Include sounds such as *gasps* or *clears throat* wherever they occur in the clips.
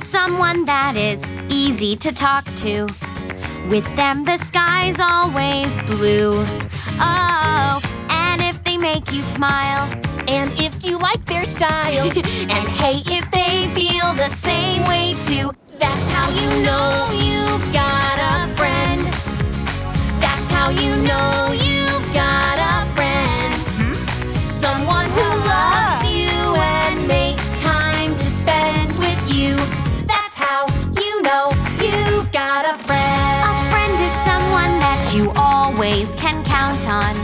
need someone that is easy to talk to. With them, the sky's always blue. Oh, and if they make you smile, And if you like their style, *laughs* and hey, if they feel the same way too, that's how you know you've got a friend. That's how you know you've got a friend. Someone who loves you and makes time to spend with you. How you know you've got a friend. a friend is someone that you always can count on.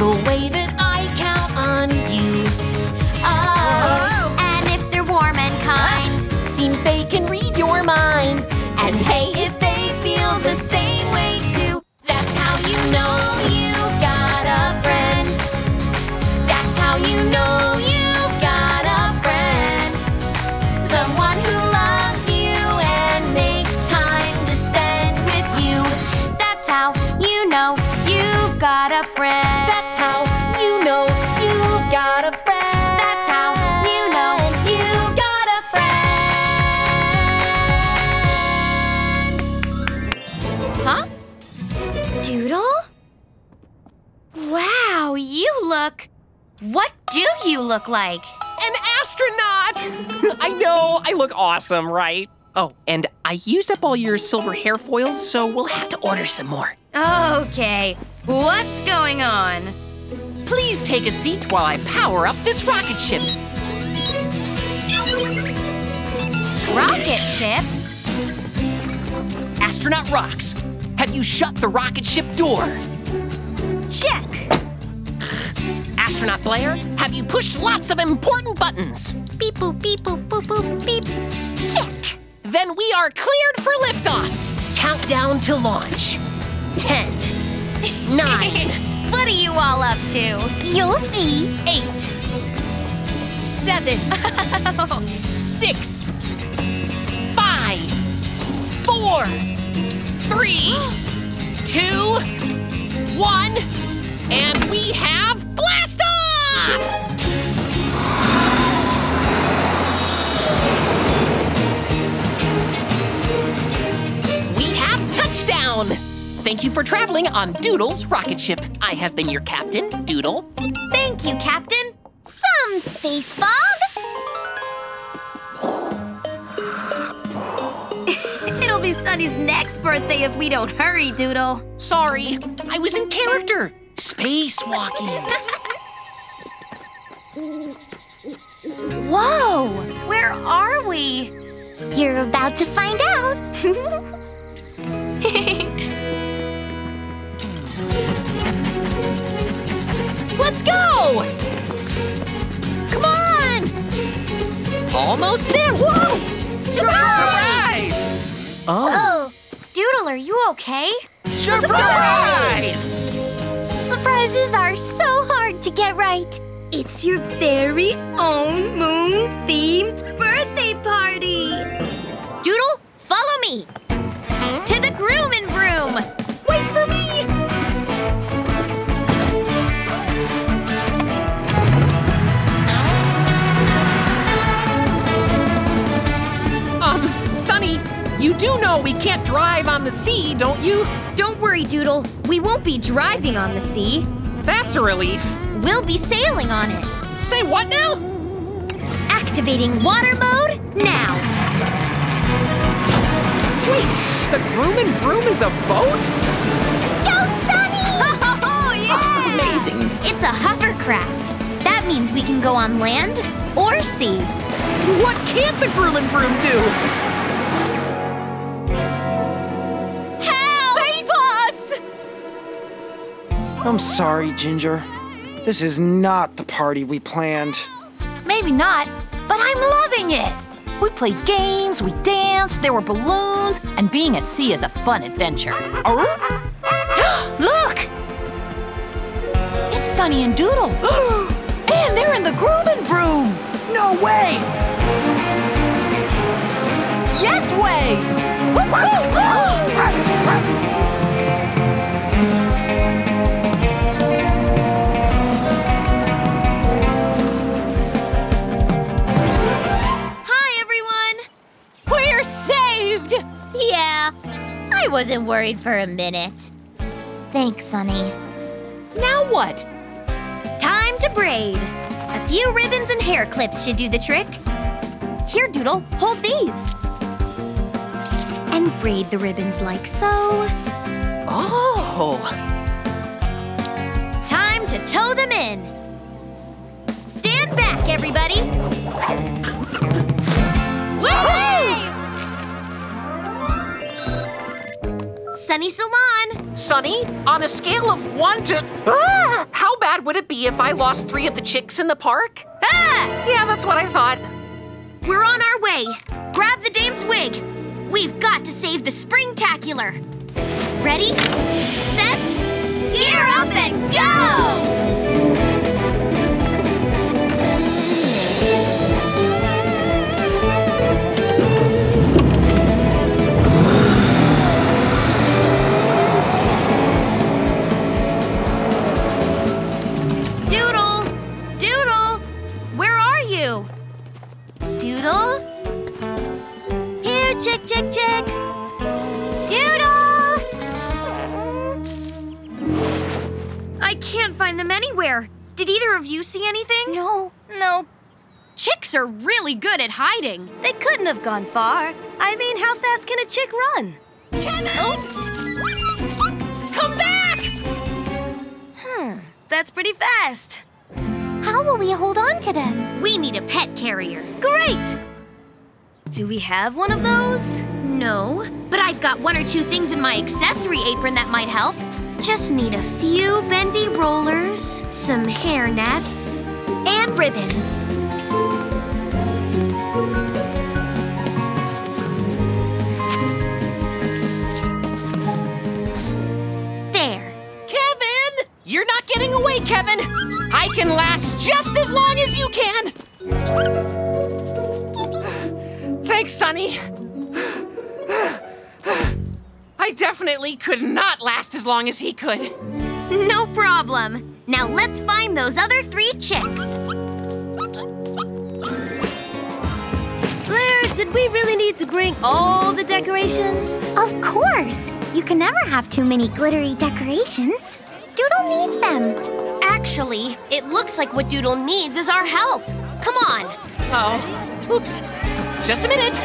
The way that I count on you. Oh, And if they're warm and kind, seems they can read your mind. And hey, if they feel the same way too, that's how you know you've got a friend. That's how you know What do you look like? An astronaut! *laughs* I know, I look awesome, right? Oh, and I used up all your silver hair foils, so we'll have to order some more. Okay, what's going on? Please take a seat while I power up this rocket ship. Rocket ship? Astronaut rocks. Have you shut the rocket ship door? Check. Astronaut Blair, have you pushed lots of important buttons? Beep boop beep boop boop boop beep. Check. Then we are cleared for liftoff. Countdown to launch. Ten, *laughs* nine, What are you all up to? You'll see. eight, seven, *laughs* six, five, four, three, two, one, and we have blast off! We have touchdown! Thank you for traveling on Doodle's rocket ship. I have been your captain, Doodle. Thank you, Captain. Some space fog. *laughs* It'll be Sunny's next birthday if we don't hurry, Doodle. Sorry, I was in character. Spacewalking. Whoa! Where are we? You're about to find out. *laughs* Let's go! Come on! Almost there. Whoa! Surprise! oh, oh. Doodle, are you okay? Surprise! Surprises are so hard to get right. It's your very own moon-themed birthday party. Doodle, follow me. To the groom and know we can't drive on the sea, don't you? Don't worry, Doodle. We won't be driving on the sea. That's a relief. We'll be sailing on it. Say what now? Activating water mode now. Wait, the Groom and Vroom is a boat? Go, Sunny! *laughs* Oh yeah. Amazing. It's a hovercraft. That means we can go on land or sea. What can't the Groom and Vroom do? I'm sorry, Ginger. This is not the party we planned. Maybe not, but I'm loving it. We played games, we danced, there were balloons, and being at sea is a fun adventure. *gasps* Look! It's Sunny and Doodle. *gasps* and they're in the groom and vroom. No way! Yes way! *gasps* *laughs* wasn't worried for a minute. Thanks, Sunny. Now what? Time to braid. A few ribbons and hair clips should do the trick. Here, Doodle, hold these. And braid the ribbons like so. Oh, Time to tow them in. Stand back, everybody. Sunny Salon. Sunny, on a scale of one to. Ah, how bad would it be if I lost three of the chicks in the park? Ah! Yeah, that's what I thought. We're on our way. Grab the dame's wig. We've got to save the springtacular. Ready, set, gear up and go! Chick, chick. Doodle! I can't find them anywhere. Did either of you see anything? No, no, Chicks are really good at hiding. they couldn't have gone far. I mean, how fast can a chick run? Come back! Hmm, that's pretty fast. How will we hold on to them? We need a pet carrier. Great! Do we have one of those? No, but I've got one or two things in my accessory apron that might help. Just need a few bendy rollers, some hair nets, and ribbons. There. Kevin! You're not getting away, Kevin! I can last just as long as you can! Thanks, Sunny. I definitely could not last as long as he could. No problem. Now let's find those other three chicks. Blair, did we really need to bring all the decorations? Of course. You can never have too many glittery decorations. Doodle needs them. Actually, it looks like what Doodle needs is our help. Come on. Oh, oops. Just a minute. *laughs*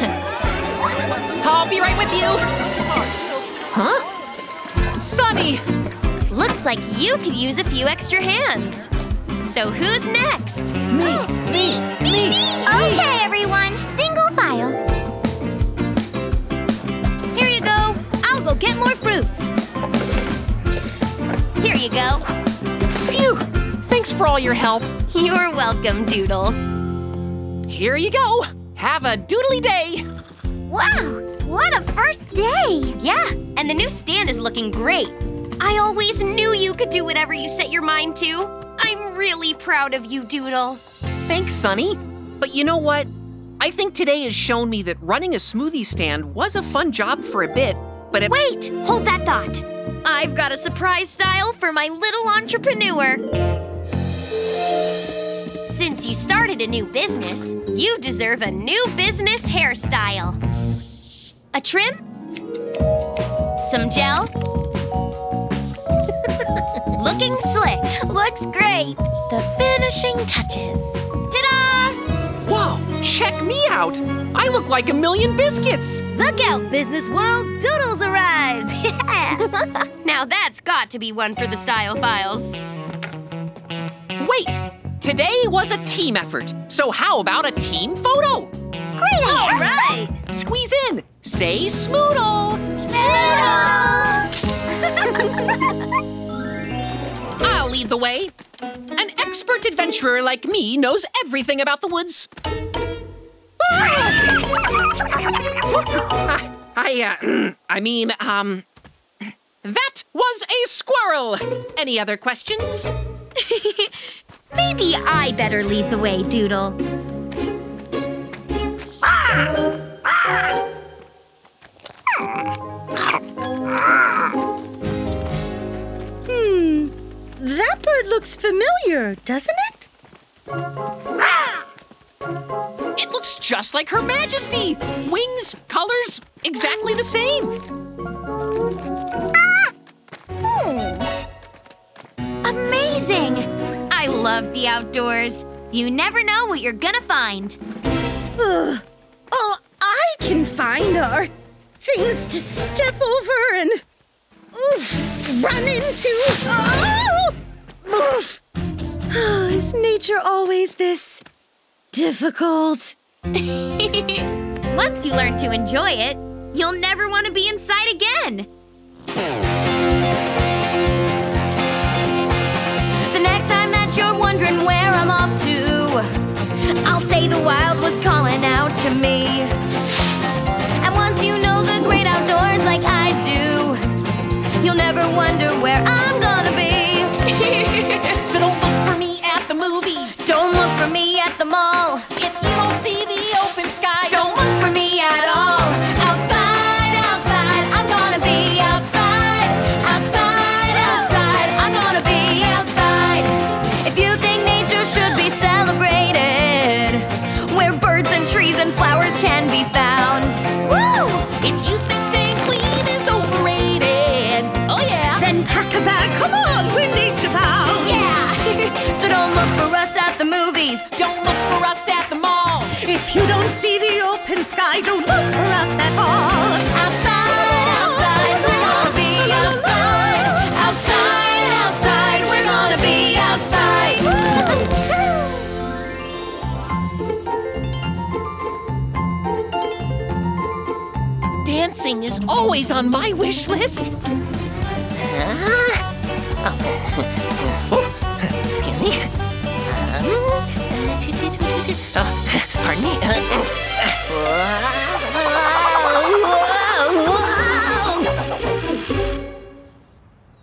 I'll be right with you. Huh? Sunny! Looks like you could use a few extra hands. So who's next? Me, me, me. Okay, everyone. Single file. Here you go. I'll go get more fruit. Here you go. Phew! Thanks for all your help. You're welcome, Doodle. Here you go. Have a doodly day. Wow, what a first day! Yeah, and the new stand is looking great. I always knew you could do whatever you set your mind to. I'm really proud of you, Doodle. Thanks, Sunny. But you know what? I think today has shown me that running a smoothie stand was a fun job for a bit, but it. Wait, hold that thought. I've got a surprise style for my little entrepreneur. Since you started a new business, you deserve a new business hairstyle. A trim? Some gel? *laughs* Looking slick. Looks great. The finishing touches. Ta-da! Whoa! Check me out! I look like a million biscuits! Look out, business world! Doodles arrived! *laughs* Yeah! *laughs* Now that's got to be one for the style files. Wait! Today was a team effort, so how about a team photo? Great All right! Squeeze in! Say smoodle! Smoodle! I'll lead the way. An expert adventurer like me knows everything about the woods. *laughs* I, I, uh, *clears throat* I mean, um, that was a squirrel. Any other questions? *laughs* Maybe I better lead the way, Doodle. Hmm, that bird looks familiar, doesn't it? It looks just like Her Majesty. Wings, colors, exactly the same. Love the outdoors. You never know what you're gonna find. Ugh. All I can find are things to step over and oof, run into. Ah! Oh! Oof. Is nature always this difficult? *laughs* Once you learn to enjoy it, you'll never want to be inside again. I'll say the wild was calling out to me. And once you know the great outdoors like I do, you'll never wonder where I'm gonna be. *laughs* So don't look for me at the movies. Don't look for me at the mall. Always on my wish list. Oh, excuse me. Oh, pardon me.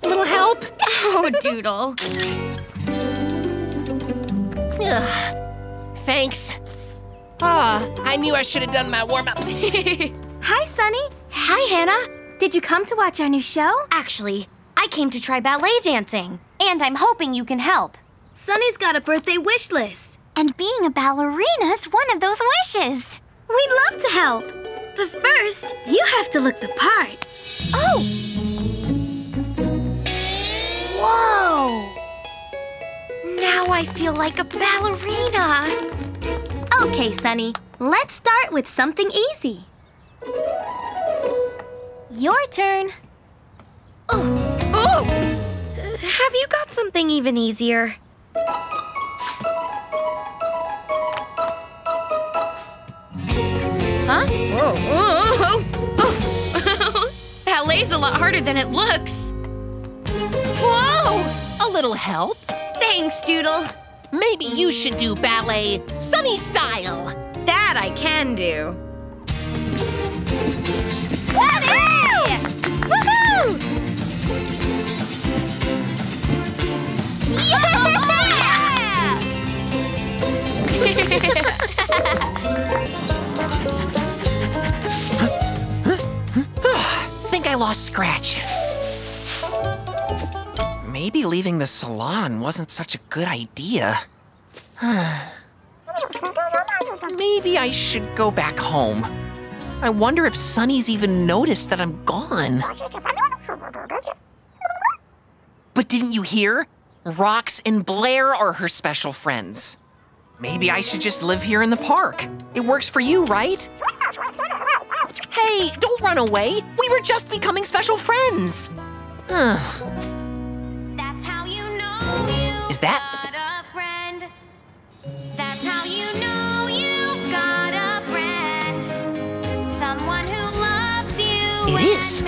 A little help? Oh, Doodle. Thanks. Ah, I knew I should have done my warm-ups. *laughs* Hi, Sunny. Hi, Hannah. Did you come to watch our new show? Actually, I came to try ballet dancing, and I'm hoping you can help. Sunny's got a birthday wish list. And being a ballerina's one of those wishes. We'd love to help. But first, you have to look the part. Oh! Whoa! Now I feel like a ballerina. Okay, Sunny, let's start with something easy. Your turn. Oh! Oh! Have you got something even easier? Huh? Whoa! Whoa! Oh. Ballet's *laughs* a lot harder than it looks. Whoa! A little help? Thanks, Doodle. Maybe you should do ballet sunny style. That I can do. *laughs* Think I lost Scratch. Maybe leaving the salon wasn't such a good idea. *sighs* Maybe I should go back home. I wonder if Sunny's even noticed that I'm gone. But didn't you hear? Rox and Blair are her special friends. Maybe I should just live here in the park. It works for you, right? Hey, don't run away. We were just becoming special friends. That's how you know you Is that- is.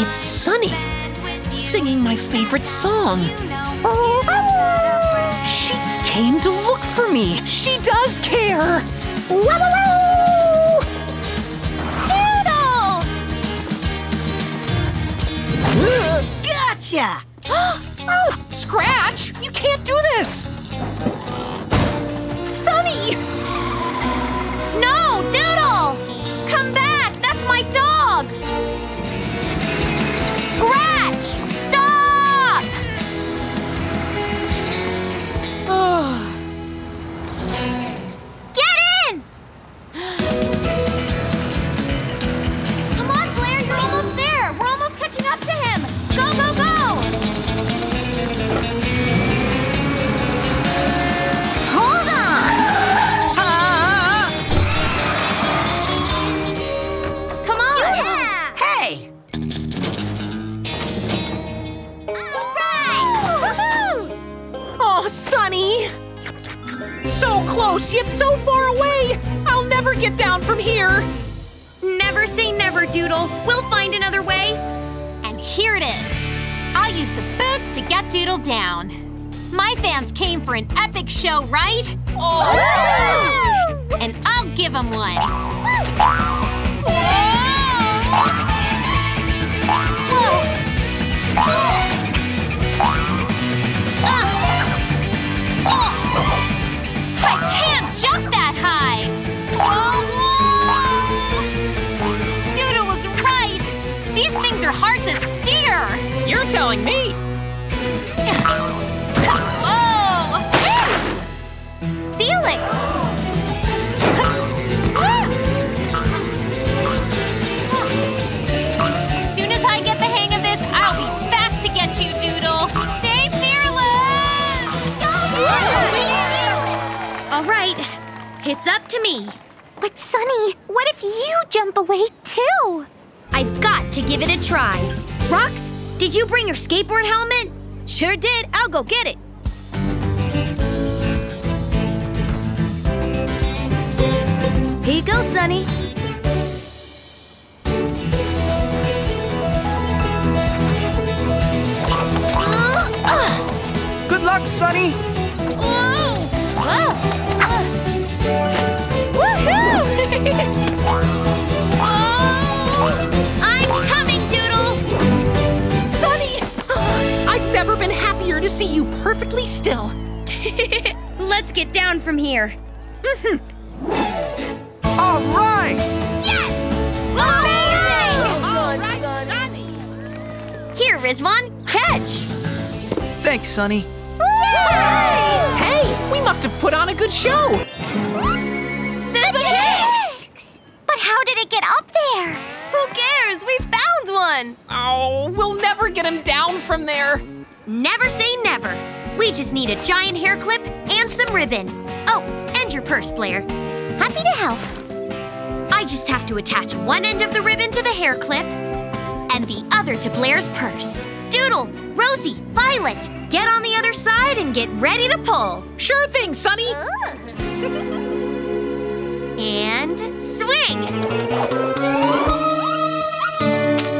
It's Sunny, spend with you. Singing my favorite song. You know you've got a friend. She came to look for me. She does care. Doodle! Gotcha! *gasps* Oh, Scratch, you can't do this. Boots to get Doodle down. My fans came for an epic show, right? Oh. And I'll give them one. I can't jump that high! Oh, Doodle was right! These things are hard to steer! You're telling me. To me. But Sunny, what if you jump away too? I've got to give it a try. Rox, did you bring your skateboard helmet? Sure did. I'll go get it. Here you go, Sunny. Good luck, ah. Sunny. *laughs* Oh, I'm coming, Doodle! Sunny! *gasps* I've never been happier to see you perfectly still. *laughs* Let's get down from here. Mm-hmm. All right. Yes! All right, Sunny. Here, Rizwan, catch! Thanks, Sunny. Hey, we must have put on a good show. *laughs* Get up there? Who cares? We found one. Oh, we'll never get him down from there. Never say never. We just need a giant hair clip and some ribbon. Oh, and your purse, Blair. Happy to help. I just have to attach one end of the ribbon to the hair clip and the other to Blair's purse. Doodle, Rosie, Violet, get on the other side and get ready to pull. Sure thing, Sunny. *laughs* And swing.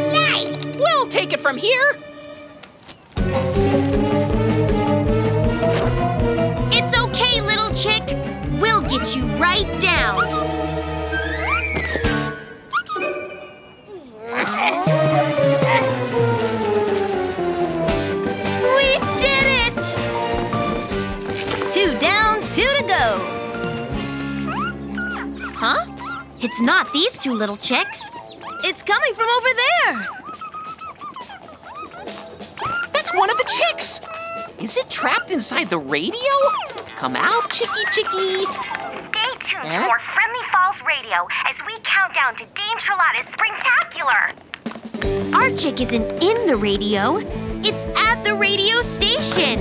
Nice! We'll take it from here. It's okay, little chick. We'll get you right down. We did it! Two down, It's not these two little chicks. It's coming from over there. That's one of the chicks. Is it trapped inside the radio? Come out, chickie chickie. Stay tuned to more Friendly Falls Radio as we count down to Dame Charlotta's Springtacular. Our chick isn't in the radio. It's at the radio station.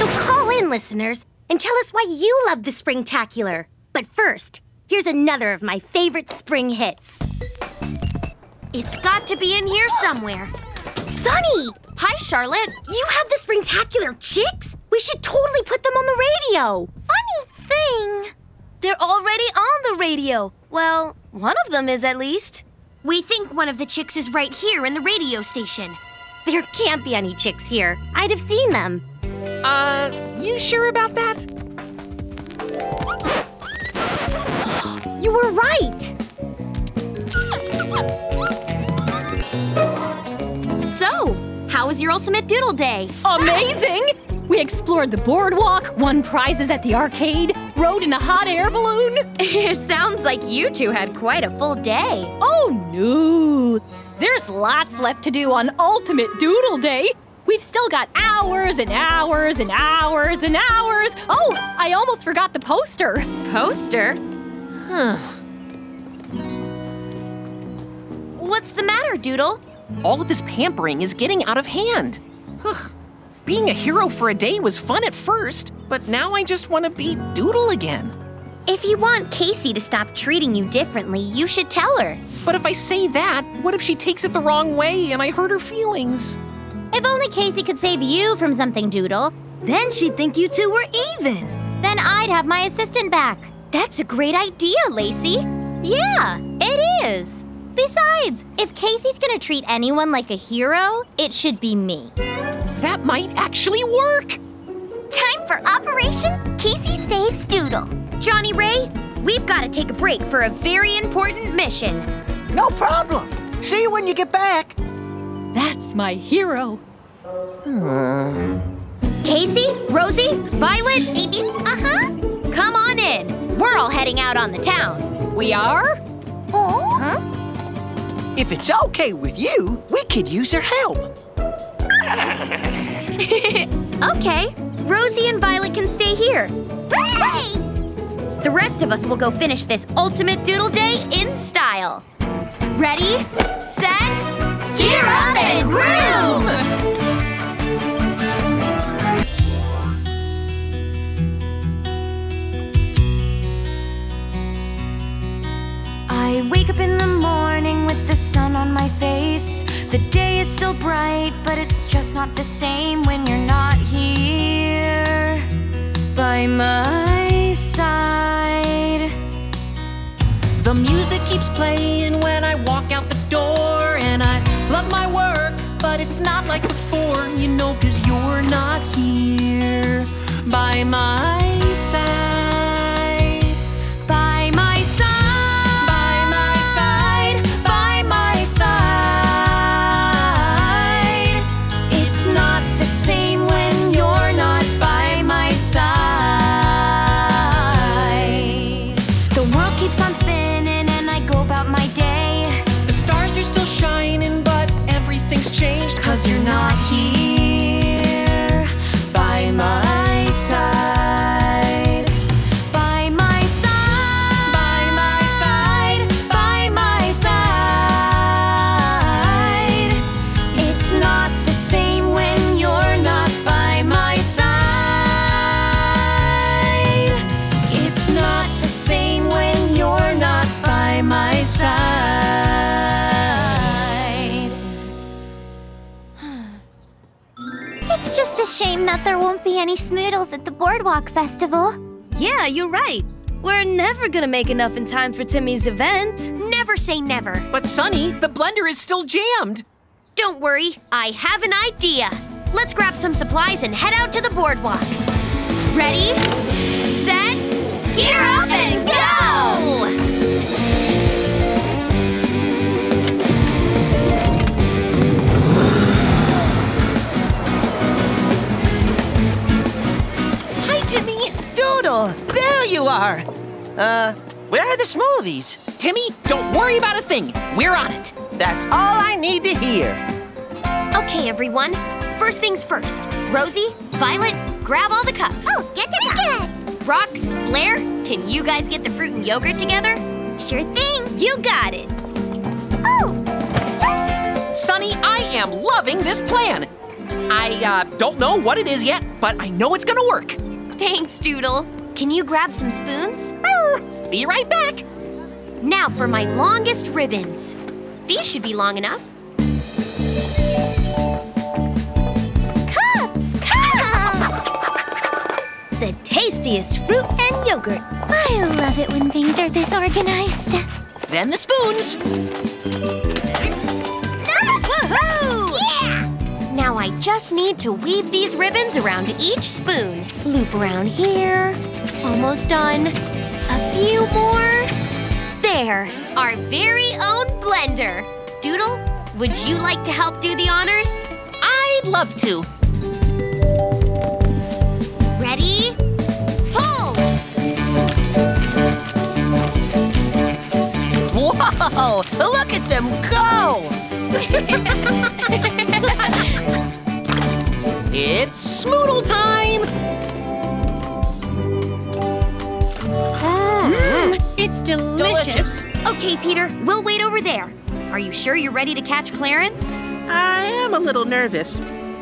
So call in, listeners, and tell us why you love the Springtacular. But first, here's another of my favorite spring hits. It's got to be in here somewhere. Sunny! Hi, Charlotte. You have the Springtacular chicks? We should totally put them on the radio. Funny thing. They're already on the radio. Well, one of them is at least. We think one of the chicks is right here in the radio station. There can't be any chicks here. I'd have seen them. Uh, you sure about that? Were right. So, how was your ultimate doodle day? Amazing! We explored the boardwalk, won prizes at the arcade, rode in a hot air balloon. *laughs* it sounds like you two had quite a full day. Oh no! There's lots left to do on Ultimate Doodle Day. We've still got hours and hours and hours and hours. Oh, I almost forgot the poster. Poster? What's the matter, Doodle? All of this pampering is getting out of hand. Ugh. Being a hero for a day was fun at first, but now I just want to be Doodle again. If you want Casey to stop treating you differently, you should tell her. But if I say that, what if she takes it the wrong way and I hurt her feelings? If only Casey could save you from something, Doodle. Then she'd think you two were even. Then I'd have my assistant back. That's a great idea, Lacey. Yeah, it is. Besides, if Casey's gonna treat anyone like a hero, it should be me. That might actually work. Time for Operation Casey Saves Doodle. Johnny Ray, we've got to take a break for a very important mission. No problem. See you when you get back. That's my hero. Casey, Rosie, Violet, Baby, uh-huh. Come on in. We're all heading out on the town. We are? Huh? If it's okay with you, we could use your help. *laughs* Okay, Rosie and Violet can stay here. The rest of us will go finish this ultimate doodle day in style. Ready, set, gear up and groom! I wake up in the morning with the sun on my face. The day is still bright, but it's just not the same when you're not here by my side. The music keeps playing when I walk out the door, and I love my work, but it's not like before, you know, cause you're not here by my side. Cause you're not here by my side. Any Smoodles at the Boardwalk Festival. Yeah, you're right. We're never gonna make enough in time for Timmy's event. Never say never. But Sunny, the blender is still jammed. Don't worry, I have an idea. Let's grab some supplies and head out to the boardwalk. Ready, set, gear up and go! Doodle, there you are. Uh, where are the smoothies? Timmy, don't worry about a thing. We're on it. That's all I need to hear. Okay, everyone. First things first. Rosie, Violet, grab all the cups. Oh, get the cup. Rox, Blair, can you guys get the fruit and yogurt together? Sure thing. You got it. Oh! Sunny, I am loving this plan. I uh, don't know what it is yet, but I know it's gonna work. Thanks, Doodle. Can you grab some spoons? Be right back. Now for my longest ribbons. These should be long enough. Cups! Cups! The tastiest fruit and yogurt. I love it when things are this organized. Then the spoons. Yeah! Now I just need to weave these ribbons around each spoon. Loop around here. Almost done. A few more. There, our very own blender. Doodle, would you like to help do the honors? I'd love to. Ready? Pull! Whoa! Look at them go! *laughs* It's Smoodle time. delicious. delicious. Okay, Peter, we'll wait over there. Are you sure you're ready to catch Clarence? I am a little nervous,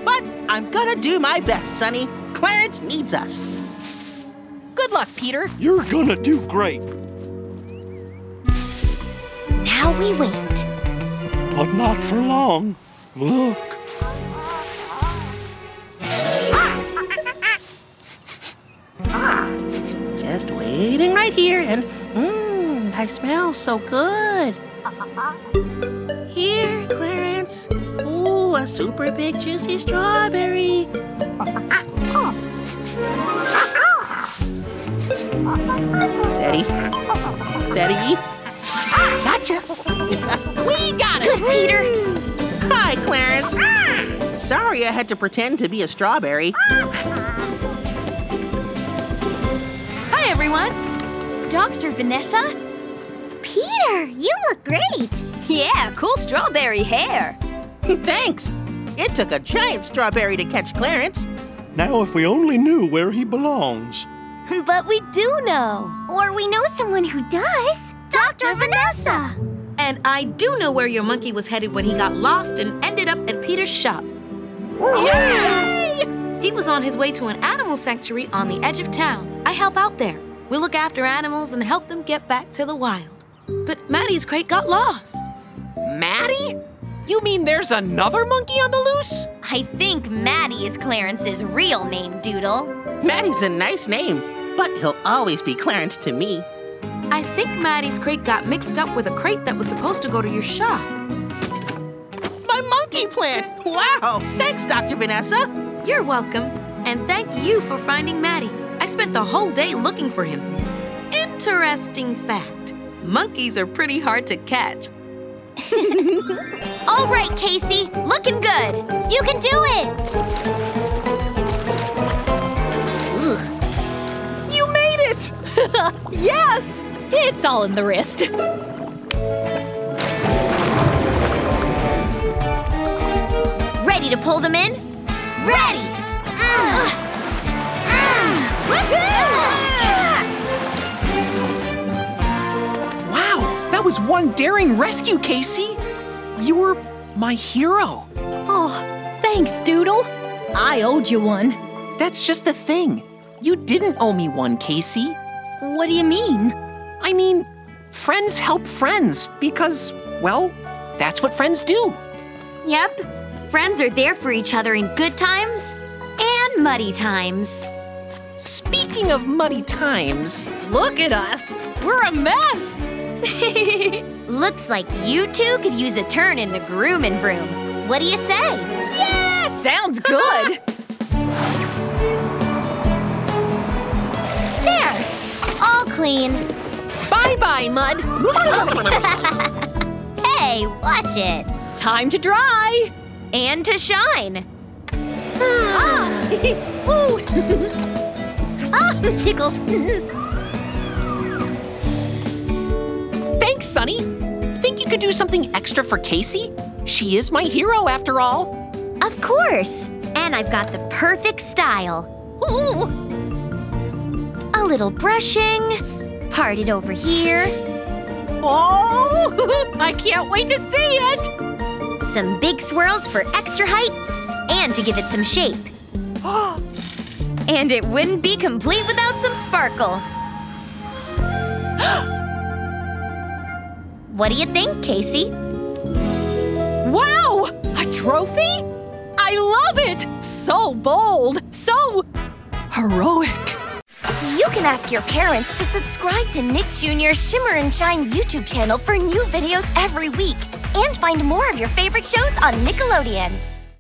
but I'm gonna do my best, Sunny. Clarence needs us. Good luck, Peter. You're gonna do great. Now we wait. But not for long. Look. Ah! *laughs* ah! Just waiting right here and I smell so good. Here, Clarence. Ooh, a super big juicy strawberry. Steady. Steady. Ah, gotcha. we got it. Good, Peter. Hi, Clarence. Sorry I had to pretend to be a strawberry. Hi, everyone. Dr. Vanessa? Peter, you look great. Yeah, cool strawberry hair. *laughs* Thanks. It took a giant strawberry to catch Clarence. Now, if we only knew where he belongs. But we do know. Or we know someone who does. Dr. Vanessa. And I do know where your monkey was headed when he got lost and ended up at Peter's shop. Yay! He was on his way to an animal sanctuary on the edge of town. I help out there. We look after animals and help them get back to the wild. But Maddie's crate got lost. Maddie? You mean there's another monkey on the loose? I think Maddie is Clarence's real name, Doodle. Maddie's a nice name, but he'll always be Clarence to me. I think Maddie's crate got mixed up with a crate that was supposed to go to your shop. My monkey plant! Wow! Thanks, Dr. Vanessa. You're welcome. And thank you for finding Maddie. I spent the whole day looking for him. Interesting fact monkeys are pretty hard to catch. *laughs* All right, Casey, looking good. You can do it. You made it! *laughs* yes! It's all in the wrist. Ready to pull them in? Ready! Wow, that was one daring rescue, Casey. You were my hero. Oh, thanks, Doodle. I owed you one. That's just the thing. You didn't owe me one, Casey. What do you mean? I mean, friends help friends because, well, that's what friends do. Yep. Friends are there for each other in good times and muddy times. Speaking of muddy times, Look at us. We're a mess. *laughs* Looks like you two could use a turn in the grooming room. What do you say? Yes! Sounds good. *laughs* There. All clean. bye bye, Mud. *laughs* Hey, watch it. Time to dry. And to shine. ah, Ooh! ah, tickles. Thanks, Sunny. Think you could do something extra for Casey? She is my hero, after all. Of course. And I've got the perfect style. Ooh. A little brushing. Parted over here. Oh, *laughs* I can't wait to see it. Some big swirls for extra height and to give it some shape. *gasps* and it wouldn't be complete without some sparkle. *gasps* *gasps* what do you think, Casey? Wow, a trophy? I love it. So bold, so heroic. You can ask your parents to subscribe to Nick Jr.'s Shimmer and Shine YouTube channel for new videos every week and find more of your favorite shows on Nickelodeon.